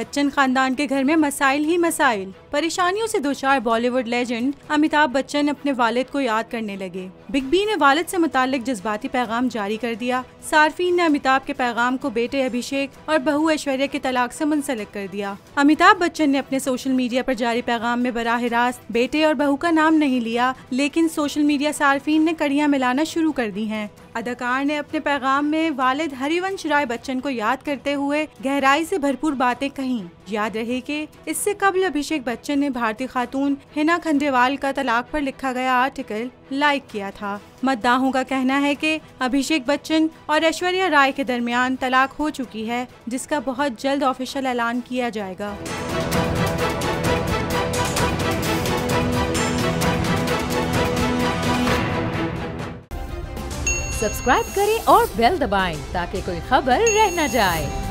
बच्चन खानदान के घर में मसाइल ही मसाइल। परेशानियों से दोचार बॉलीवुड लेजेंड अमिताभ बच्चन अपने वालिद को याद करने लगे। बिग बी ने वालिद से मुतालिक जज्बाती पैगाम जारी कर दिया। सार्फिन ने अमिताभ के पैगाम को बेटे अभिषेक और बहू ऐश्वर्या के तलाक से मुंसलिक कर दिया। अमिताभ बच्चन ने अपने सोशल मीडिया पर जारी पैगाम में बराह रास्त बेटे और बहू का नाम नहीं लिया, लेकिन सोशल मीडिया सार्फिन ने कड़ियाँ मिलाना शुरू कर दी हैं। अदाकार ने अपने पैगाम में वालिद हरिवंश राय बच्चन को याद करते हुए गहराई से भरपूर बातें कही। याद रहे कि इससे कबल अभिषेक ने भारतीय खातून हिना खंडेवाल का तलाक पर लिखा गया आर्टिकल लाइक किया था। मद्दाहों का कहना है कि अभिषेक बच्चन और ऐश्वर्या राय के दरमियान तलाक हो चुकी है, जिसका बहुत जल्द ऑफिशियल ऐलान किया जाएगा। सब्सक्राइब करें और बेल दबाएँ ताकि कोई खबर रह न जाए।